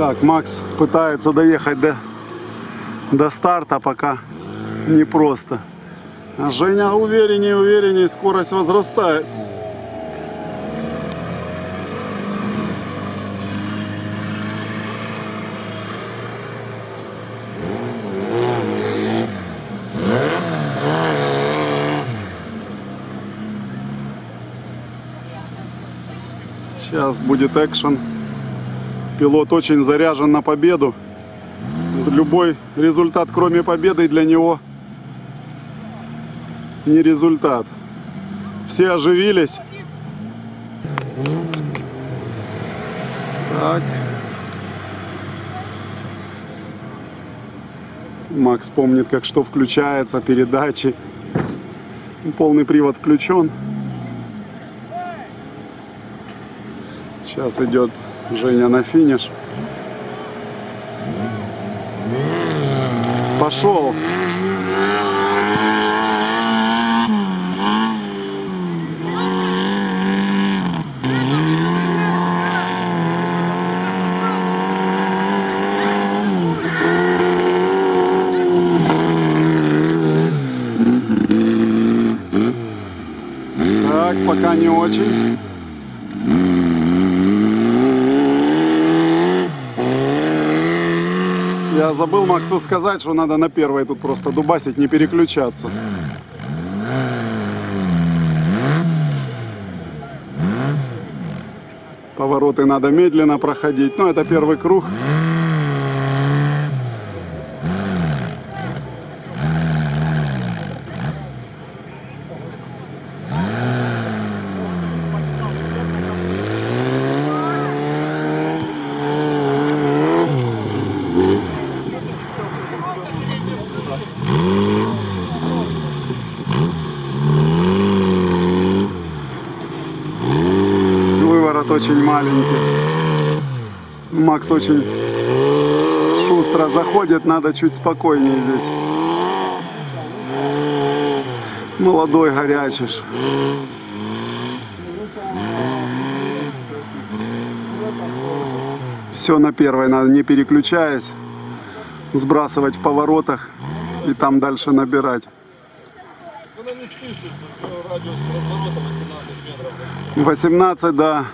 Так, Макс пытается доехать до, до старта, пока непросто. А Женя увереннее, увереннее, скорость возрастает. Сейчас будет экшен. Пилот очень заряжен на победу. Любой результат, кроме победы, для него не результат. Все оживились. Так. Макс помнит, как что включается, передачи. Полный привод включен. Сейчас идет Женя на финиш. Пошел. Так, пока не очень. Я забыл Максу сказать, что надо на первой тут просто дубасить, не переключаться. Повороты надо медленно проходить. Ну, это первый круг. Выворот очень маленький. Макс очень шустро заходит, надо чуть спокойнее здесь. Молодой, горячий. ж. Все на первой надо, не переключаясь, сбрасывать в поворотах и там дальше набирать. Вона не списується, радіус розворота 18 метрів. 18, да.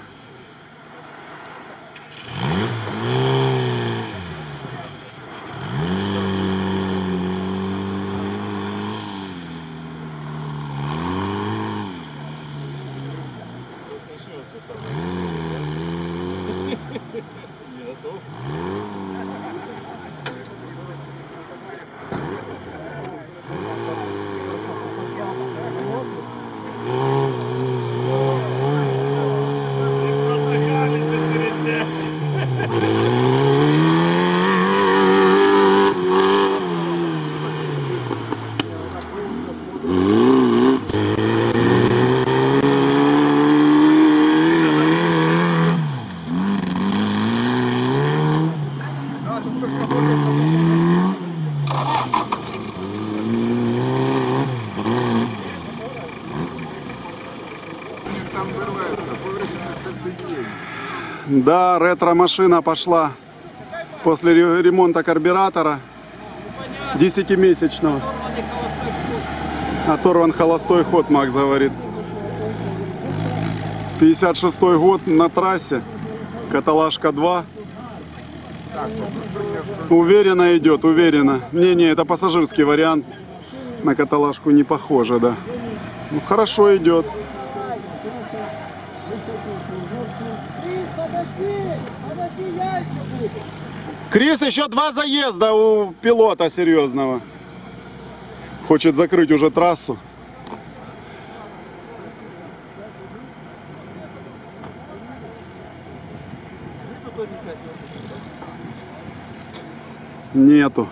Ретро-машина пошла после ре- ремонта карбюратора 10-месячного. Оторван холостой ход, Макс говорит. 56 год на трассе. Каталажка 2. Уверенно идет, уверенно. Не-не, это пассажирский вариант. На каталажку не похоже, да. Ну, хорошо идет. Подожди, подожди, яйца будут. Крис, еще два заезда у пилота серьезного. Хочет закрыть уже трассу. Нету.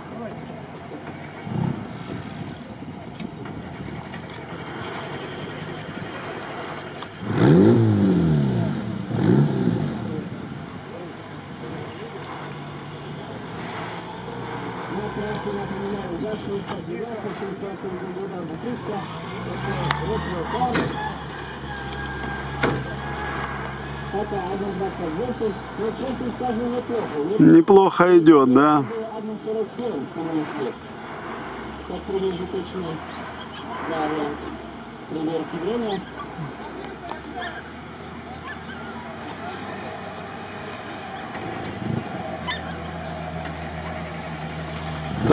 На трассе, напоминаю, за 69 60 года выпуска. Это ретро-кар. Это 1.28. Ну, честно скажу, неплохо. Идет, да? 1.47 по-моему. Как.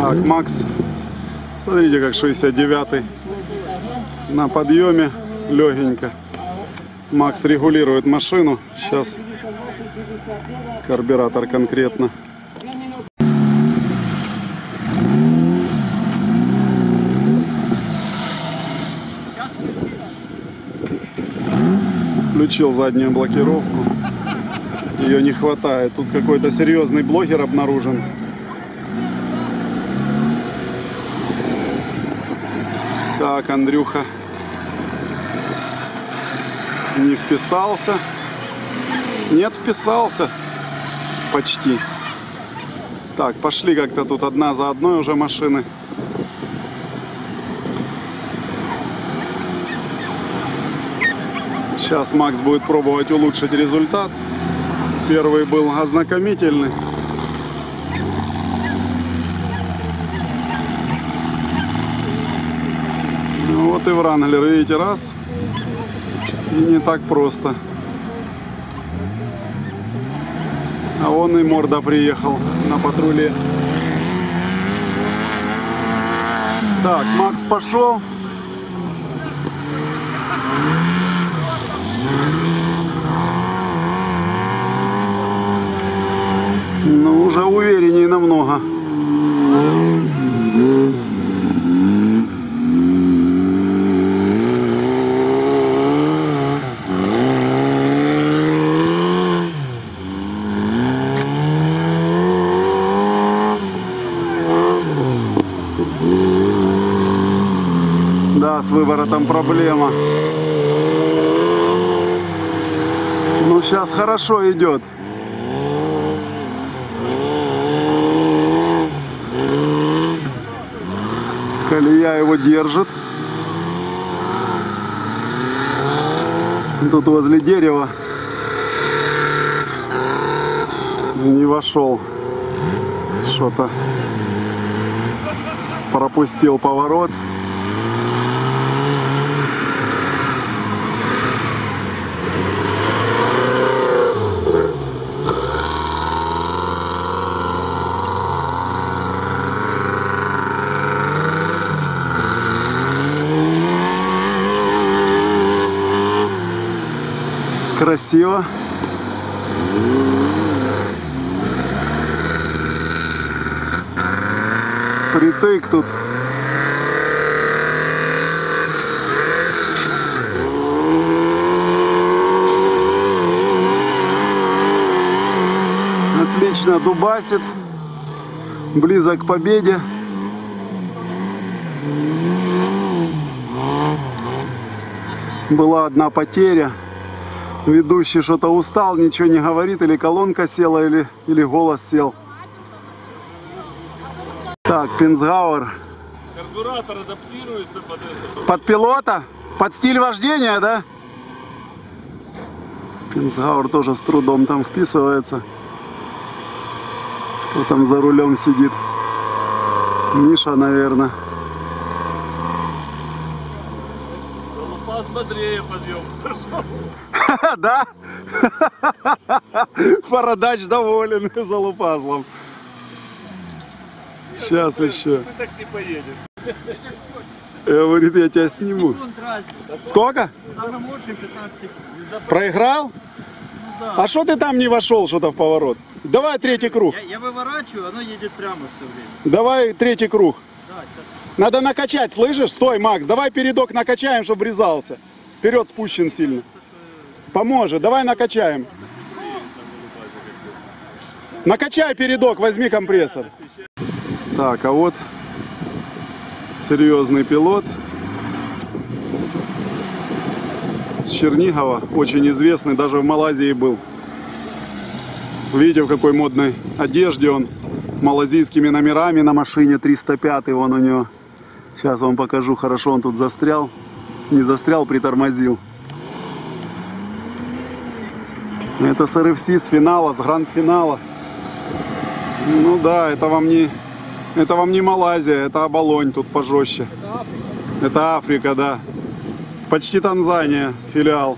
Так, Макс, смотрите, как 69-й на подъеме, легенько. Макс регулирует машину. Сейчас карбюратор конкретно. Включил заднюю блокировку. Ее не хватает. Тут какой-то серьезный блогер обнаружен. Так, Андрюха не вписался. Нет, вписался. Почти. Так, пошли как-то тут одна за одной уже машины. Сейчас Макс будет пробовать улучшить результат. Первый был ознакомительный. Вот и Вранглер, видите, раз. И не так просто. А он и морда приехал на патруле. Так, Макс пошел. Ну, уже увереннее намного. Выворотом проблема. Ну, сейчас хорошо идет. Колея его держит. Тут возле дерева не вошел. Что-то пропустил поворот. Красиво. Притык тут. Отлично дубасит. Близок к победе. Была одна потеря. Ведущий что-то устал, ничего не говорит, или колонка села, или, или голос сел. Так, Пинсгауэр. Карбюратор адаптируется под это. Под пилота? Под стиль вождения, да? Пинсгауэр тоже с трудом там вписывается. Кто там за рулем сидит? Миша, наверное. Залупас бодрее подъем. Пошел. Да? Бородач доволен залупазлом. Сейчас еще. Ты так не поедешь. Говорит, я тебя сниму. Сколько? Самым лучшим 15 секунд. Проиграл? да. А что ты там не вошел что-то в поворот? Давай третий круг. Я, я выворачиваю, оно едет прямо все время. Давай третий круг. Да, сейчас. Надо накачать, слышишь? Стой, Макс, давай передок накачаем, чтобы врезался. Вперед спущен сильно. Поможет, давай накачаем. Накачай передок, возьми компрессор. Так, а вот серьезный пилот с Чернигова, очень известный, даже в Малайзии был. Видите, в какой модной одежде он, малазийскими номерами на машине 305 вон у него. Сейчас вам покажу, хорошо он тут застрял. Не застрял, притормозил. Это с RFC, с финала, с гранд-финала. Ну да, это вам не, это вам не Малайзия, это оболонь тут пожестче. Это Африка, да. Почти Танзания, филиал.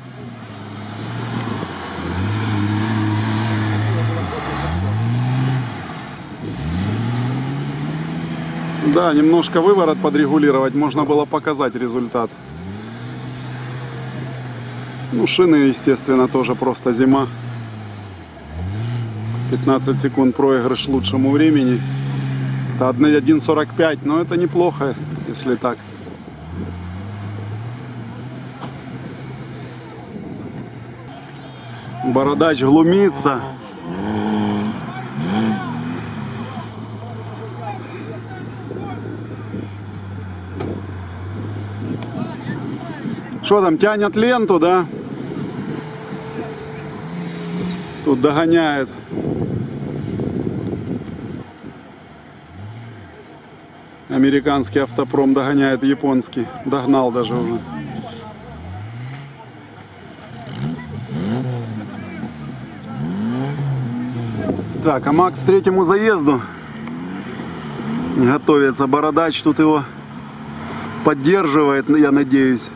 Да, немножко выворот подрегулировать, можно было показать результат. Ну, шины, естественно, тоже просто зима. 15 секунд проигрыш лучшему времени. Это 1.45, но это неплохо, если так. Бородач глумится. Что там, тянет ленту, да? Тут догоняет. Американский автопром догоняет японский. Догнал даже уже. Так, а Макс третьему заезду готовится. Бородач тут его поддерживает, я надеюсь.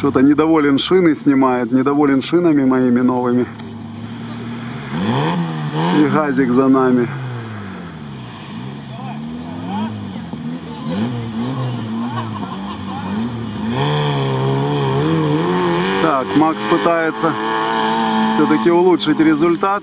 Что-то недоволен шины снимает, недоволен шинами моими новыми. И газик за нами. Так, Макс пытается все-таки улучшить результат.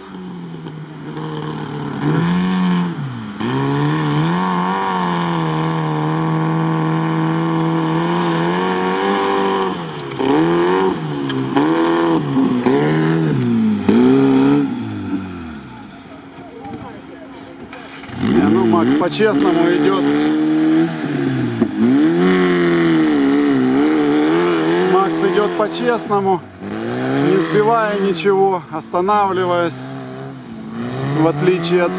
Не, ну, Макс по-честному идет. Макс идет по-честному, не сбивая ничего, останавливаясь, в отличие от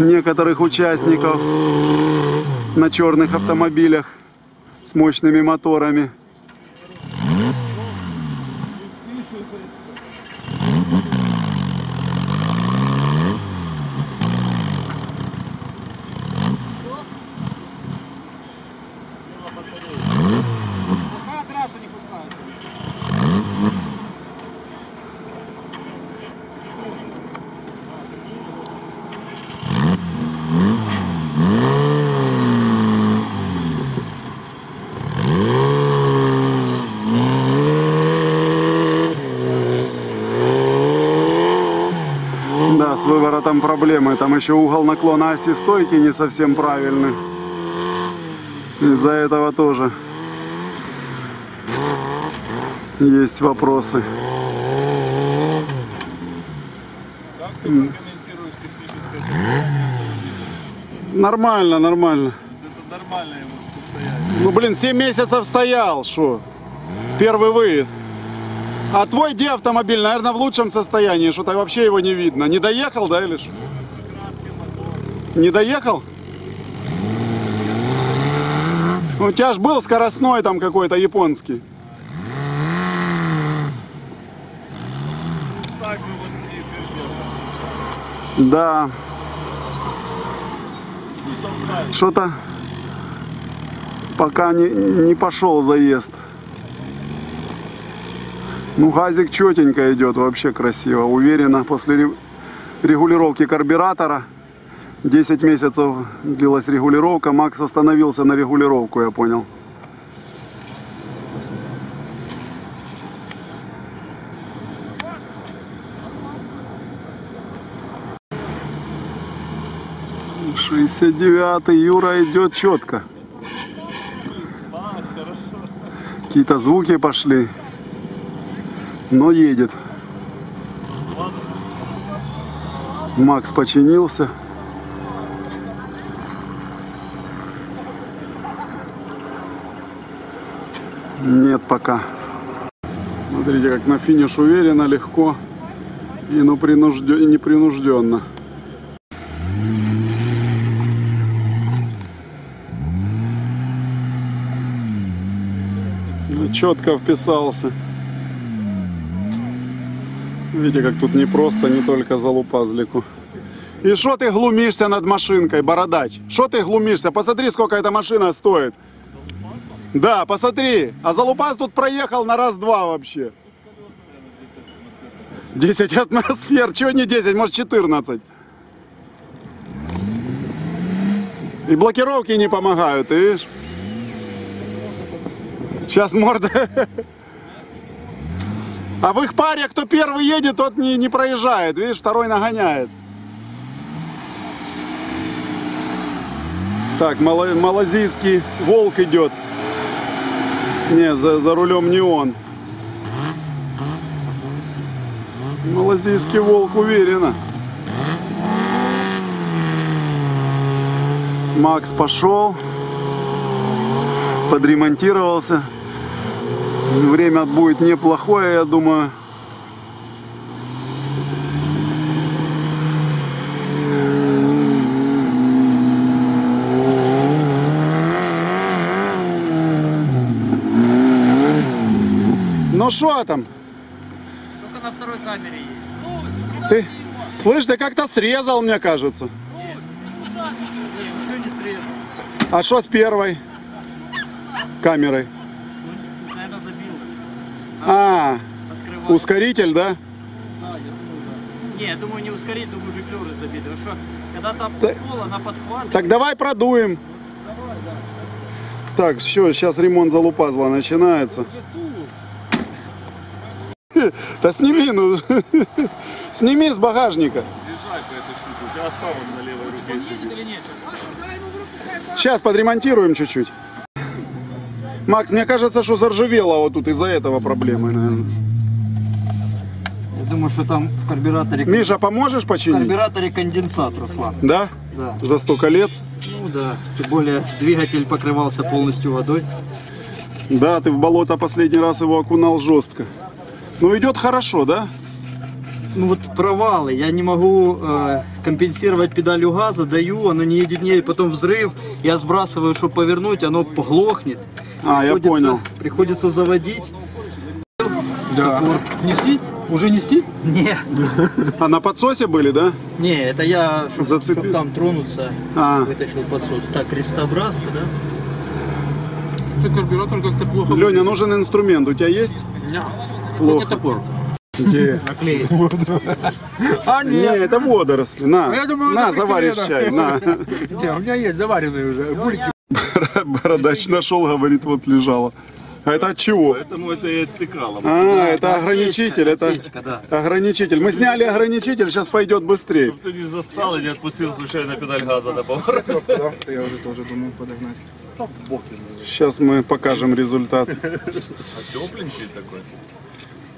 некоторых участников на черных автомобилях с мощными моторами. Выворотом проблемы. Там еще угол наклона оси стойки не совсем правильный. Из-за этого тоже есть вопросы. Нормально, нормально. Это нормальное его состояние. Ну, блин, 7 месяцев стоял, что? Первый выезд. А твой где автомобиль, наверное, в лучшем состоянии, что-то вообще его не видно. Не доехал, да, что? Не доехал? Ну, у тебя ж был скоростной там какой-то японский. Да. Что-то пока не, не пошел заезд. Ну, газик четенько идет, вообще красиво, уверенно. После ре- регулировки карбюратора 10 месяцев длилась регулировка. Макс остановился на регулировку, я понял. Шестьдесят девятый Юра идет четко. Какие-то звуки пошли. Но едет. Макс починился. Нет пока. Смотрите, как на финиш уверенно, легко и ну, и непринужденно. Ну, Четко вписался. Видите, как тут не просто, не только за лупазлику. И что ты глумишься над машинкой, бородач? Что ты глумишься? Посмотри, сколько эта машина стоит. Да, посмотри. А залупаз тут проехал на раз-два вообще. 10 атмосфер. Чего не 10, может 14. И блокировки не помогают, видишь? Сейчас морда... А в их паре, кто первый едет, тот не, не проезжает. Видишь, второй нагоняет. Так, мало- малазийский волк идет. Не, за, за рулем не он. Малазийский волк уверенно. Макс пошел. Подремонтировался. Время будет неплохое, я думаю. Ну что там? Только на второй камере едет. Ты, слышь, ты как-то срезал, мне кажется. Не, ничего не срезал. А что с первой камерой? А, Открывал. ускоритель, да? Да, я думаю, да. Не, я думаю, не ускорить, думаю, жиклеры забиты. Потому что когда там пол, она подхватывает. Так давай продуем. Так, все, сейчас ремонт залупазла начинается. Да сними, ну, сними с багажника. У тебя на левой руке? Сейчас подремонтируем чуть-чуть. Макс, мне кажется, что заржавело вот тут из-за этого проблемы, наверное. Я думаю, что там в карбюраторе... Миша, поможешь В починить? карбюраторе конденсат, Руслан. Да? Да. За столько лет? Ну да. Тем более двигатель покрывался полностью водой. Да, ты в болото последний раз его окунал жестко. Ну идет хорошо, да? Ну вот провалы. Я не могу э, компенсировать педалью газа, даю, оно не едет, не едет, потом взрыв. Я сбрасываю, чтобы повернуть, оно глохнет. А, я понял. Приходится заводить. Да. Нести? Уже нести? Не, А на подсосе были, да? не, это я, чтобы Зацепил. там тронуться, А. вытащил подсос. Так, крестобразка, да? Ты карбюратор как-то плохо. Леня, нужен инструмент. У тебя есть? Не, Плохо. топор. Где? Наклеить. А, Не, это водоросли. На, Я думаю, на, заваришь чай. На. Не, у меня есть заваренные уже. Бульки. Бородач нашел, говорит, вот лежало. А это от чего? Поэтому это и отсекало. А, это ограничитель, это Отсечка, да. ограничитель. Мы сняли ограничитель, сейчас пойдет быстрее. Чтобы ты не засал и не отпустил случайно педаль газа на повороте. Я уже тоже думал подогнать. Сейчас мы покажем результат. А тепленький такой.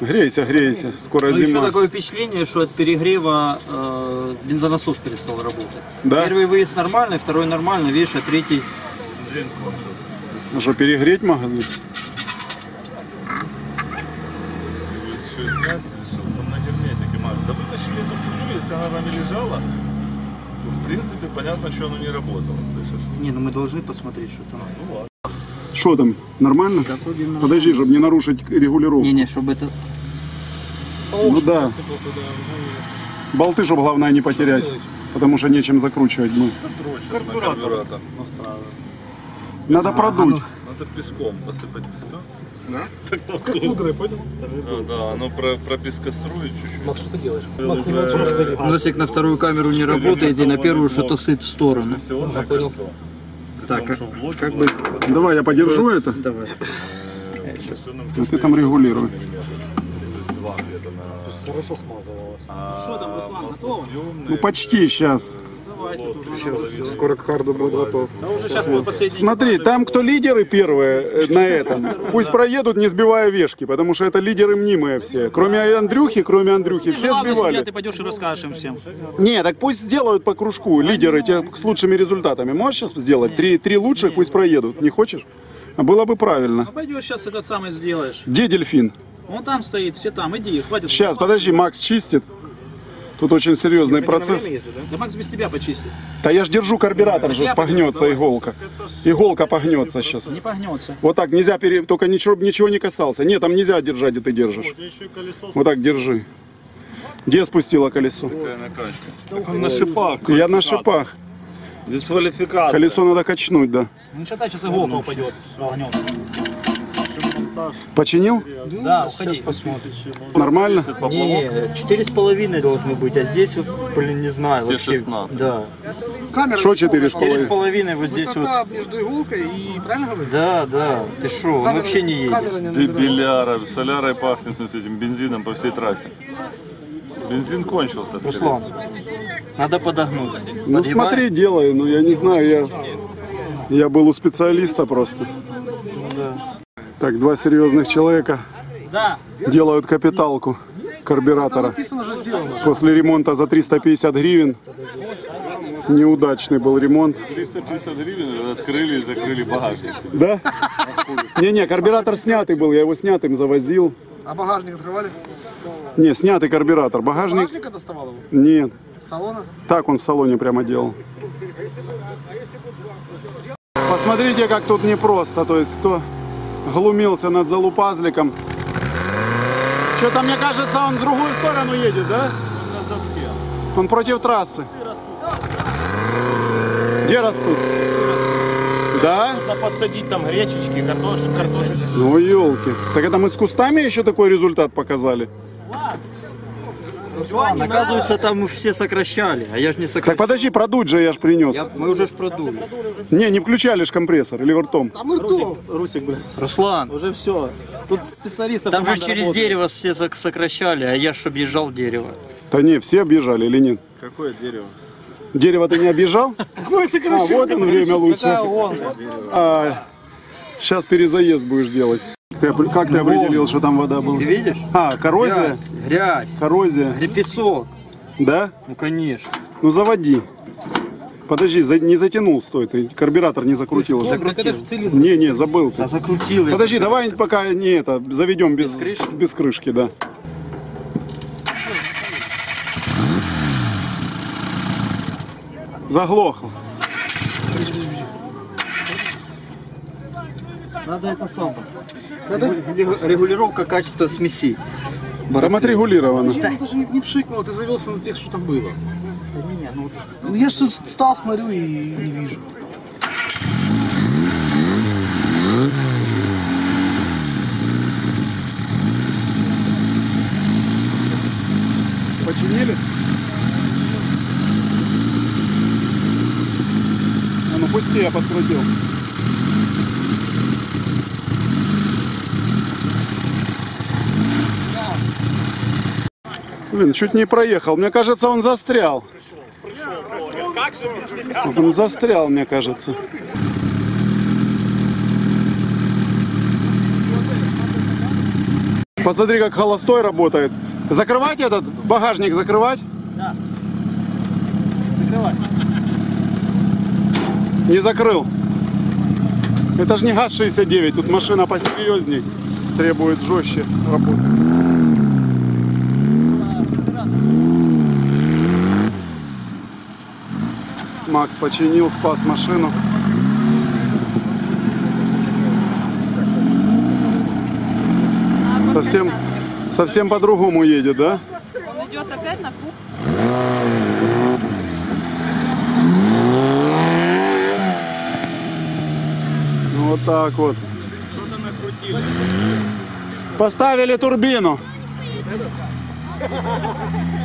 Грейся, грейся, скоро Ну, еще зима. такое впечатление, что от перегрева э, бензонасос перестал работать. Да? Первый выезд нормальный, второй нормально, видишь, а третий... Бензин кончился. Ну что, перегреть могли? Что снять, что там на герметике, Макс. Да вытащили эту хуйню, если она там и лежала, то в принципе понятно, что оно не работало, слышишь? Не, ну мы должны посмотреть, что там. Ну ладно. Что там, нормально? Подожди, чтобы не нарушить регулировку. Не-не, чтобы это... Ну да. Болты, чтобы главное не потерять. Потому что нечем закручивать. Мы. Карбюратор. Надо продуть. Надо надо песком посыпать песка. Как пудрой, понял? Да, да, оно про, пропескоструит чуть-чуть. Макс, что ты делаешь? Макс, не Носик на вторую камеру не работает, и на первую что-то сыт в сторону. понял. Так, а Как бы... Давай я подержу это, давай. а ты там регулируй. Хорошо смазывалось. Что там, Руслан, готово? Ну почти сейчас. Скоро к харду будет готов. Смотри, там кто лидеры первые э, на этом, пусть проедут, не сбивая вешки, потому что это лидеры мнимые все. Кроме Андрюхи, кроме Андрюхи, все судья, сбивали. ты пойдешь и расскажешь им всем. Не, так пусть сделают по кружку лидеры те с лучшими результатами. Можешь сейчас сделать? Три, три лучших пусть проедут. Не хочешь? А Было бы правильно. Ну, пойдешь сейчас этот самый сделаешь. Где дельфин? Он там стоит, все там, иди, хватит. Сейчас, подожди, Макс чистит. Тут очень серьезный процесс. Да Макс без тебя почистит. Да я ж держу карбюратор, же ж погнется иголка. Иголка погнется сейчас. Не погнется. Вот так нельзя, пере... только ничего, ничего не касался. Нет, там нельзя держать, где ты держишь. Вот так держи. Где спустила колесо? Он на шипах. Я на шипах. Дисквалификация. Колесо надо качнуть, да. Ну что сейчас иголка упадет, волнется. Починил? Да, уходи. Нормально? Не, четыре с половиной должно быть, а здесь вот, блин, не знаю. Все вообще. 16. Да. Камера. Что четыре с Четыре с половиной? половиной вот здесь вот. Высота между иголкой и, правильно говорю? Да, да. Ты шо, он вообще не едет. Камера не Ты набирается. беляра, солярой пахнет с этим бензином по всей трассе. Бензин кончился. скорее Руслан, всего. надо подогнуть. Ну Подъебай. смотри, делай, ну я не знаю, я, я был у специалиста просто. Так, два серьезных человека Да. делают капиталку карбюратора. Написано же сделано. После ремонта за 350 гривен. Неудачный был ремонт. 350 гривен открыли и закрыли багажник. Да? Не-не, карбюратор снятый был, я его снятым завозил. А багажник открывали? Не, снятый карбюратор. Багажник? Багажника доставал его? Нет. Салона? Так он в салоне прямо делал. Посмотрите, как тут непросто. То есть, кто глумился над залупазликом. Что-то, мне кажется, он в другую сторону едет, да? Он против трассы. Где растут? Да? Нужно подсадить там гречечки, картош, картошечки. Ну, елки. Так это мы с кустами еще такой результат показали? Руслан, оказывается, там мы все сокращали, а я же не Так сокращал. подожди, продуть же я ж принес. Я- мы уже ж продули. Не, не включали ж компрессор или ртом. А мы кто? Русик, блядь, Руслан, уже все. Тут специалистов там же через работает. дерево все сок- сокращали, а я ж объезжал дерево. Да не, все объезжали или нет? Какое дерево? Дерево ты не объезжал? Какое А, сокращение? вот он время лучше. А, сейчас перезаезд будешь делать. Ты, как ты определил, что там вода была? Ты видишь? А, коррозия? Грязь, грязь, Коррозия, где песок. да? Ну, конечно. Ну заводи. Подожди, за- не затянул, стой, ты карбюратор не закрутил. Цилиндр. Не, не, забыл ты. Да закрутил я. Подожди, давай пока не это, заведем без, крышки? без крышки, да. Заглохло. Надо это сам. Регу- Регулировка качества смеси. Там отрегулировано. Я даже не, не пшикнул, ты завелся на тех, что там было. Ну я же стал, смотрю и не вижу. Починили? А ну пусти, я подкрутил. Блин, чуть не проехал. Мне кажется, он застрял. Он застрял, мне кажется. Посмотри, как холостой работает. Закрывать этот багажник, закрывать? Закрывай. Не закрыл. Это же не ГАЗ-69, тут машина посерьезней. Требует жестче работы. Макс починил, спас машину. Совсем, совсем по-другому едет, да? Он идет опять на кухню. Ну вот Вот так вот. Поставили турбину.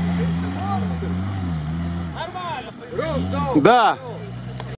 Да.